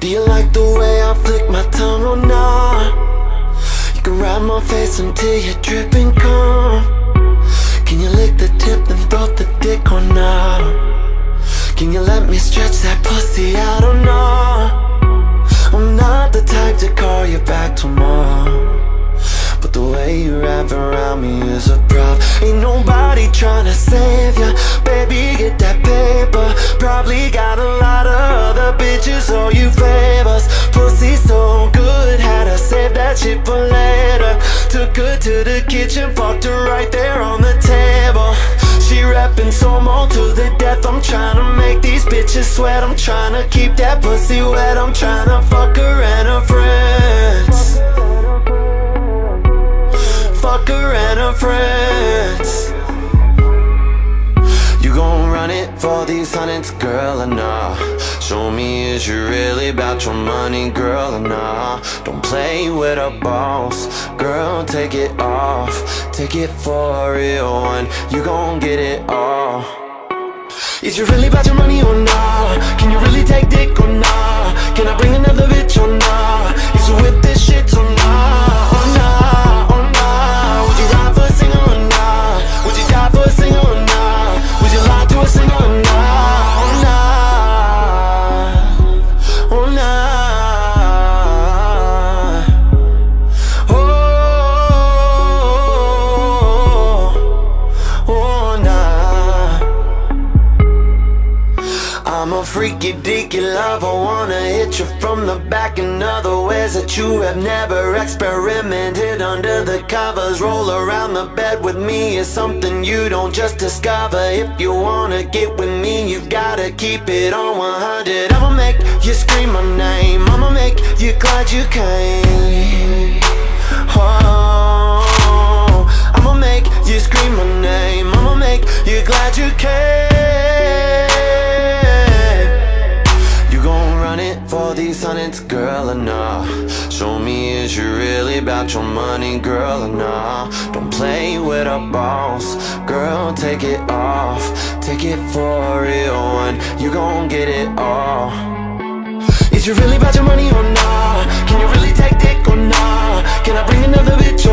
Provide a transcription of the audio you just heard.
Do you like the way I flick my tongue or not? You can ride my face until you're dripping cum Can you lick the tip and throw the dick or not? Can you let me stretch that pussy out or not? I'm not the type to call you back tomorrow But the way you wrap around me is a prop Ain't nobody trying to save ya to the kitchen, fucked her right there on the table. She rapping so more to the death I'm trying to make these bitches sweat. I'm trying to keep that pussy wet. I'm trying to fuck her and her for these hundreds, girl, or nah Show me is you really about your money, girl, or nah? Don't play with a boss, girl, take it off. Take it for a real one, you gon' get it all. Is you really about your money or not? Freaky deaky I wanna hit you from the back in other ways that you have never experimented under the covers. Roll around the bed with me is something you don't just discover. If you wanna get with me, you've gotta keep it on 100. I'ma make you scream my name, I'ma make you glad you came. Oh, I'ma make you scream my name, I'ma make you glad you came. These hundreds, girl, or nah? Show me is you really about your money, girl, or nah? Don't play with a boss, girl, take it off. Take it for a real one, you gon' get it all. Is you really about your money or not? Can you really take dick or not? Can I bring another bitch?